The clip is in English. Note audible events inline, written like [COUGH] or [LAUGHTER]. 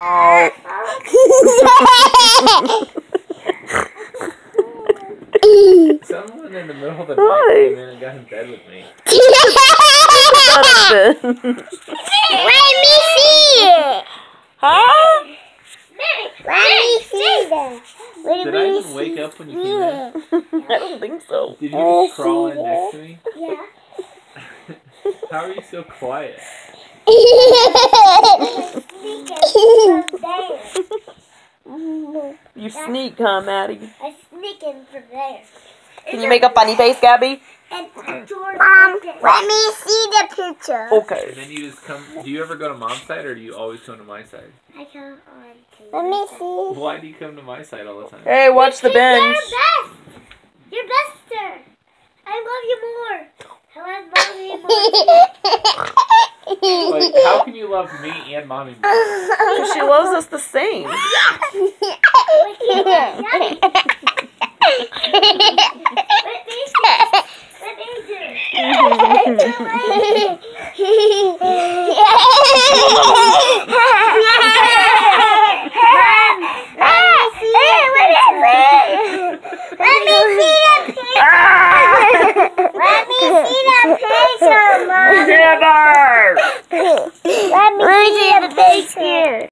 Oh. [LAUGHS] Someone in the middle of the night Hi. came in and got in bed with me. Let me see it. huh? Let me see that. Let Did me I even see. wake up when you came in? I don't think so. Did you just crawl in next to me? Yeah. [LAUGHS] How are you so quiet? [LAUGHS] [LAUGHS] You sneak, huh, Maddie? I sneak in from there. Can you make a funny face, Gabby? And Mom, let me see the picture. Okay. And Okay. then you just come. Do you ever go to mom's side or do you always come to my side? I come on to Let me see. Why do you come to my side all the time? Hey, watch the bench. You're best. You're bester. I love you more. I love [LAUGHS] mommy more. Like, [LAUGHS] how can you love me and mommy more? 'Cause [LAUGHS] She loves us the same. [LAUGHS] Luigi